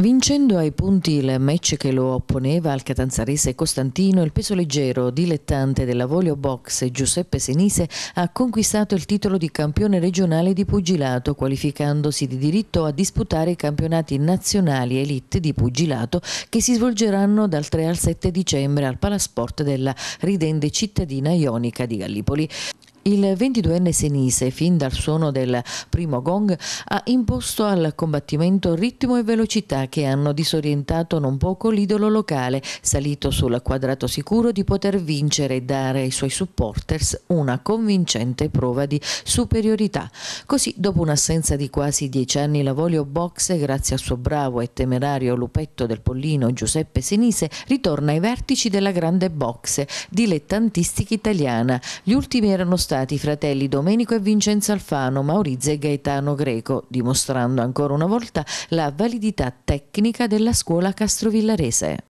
Vincendo ai punti il match che lo opponeva al catanzarese Costantino, il peso leggero dilettante della Volio Box Giuseppe Senise ha conquistato il titolo di campione regionale di pugilato, qualificandosi di diritto a disputare i campionati nazionali elite di pugilato che si svolgeranno dal 3 al 7 dicembre al Palasport della ridente cittadina ionica di Gallipoli. Il 22enne Senise, fin dal suono del primo gong, ha imposto al combattimento ritmo e velocità che hanno disorientato non poco l'idolo locale, salito sul quadrato sicuro di poter vincere e dare ai suoi supporters una convincente prova di superiorità. Così, dopo un'assenza di quasi dieci anni, la Volio Box, grazie al suo bravo e temerario lupetto del Pollino Giuseppe Senise, ritorna ai vertici della grande box dilettantistica italiana. Gli ultimi erano stati stati i fratelli Domenico e Vincenzo Alfano, Maurizio e Gaetano Greco, dimostrando ancora una volta la validità tecnica della scuola castrovillarese.